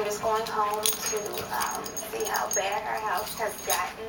is going home to um, see how bad our house has gotten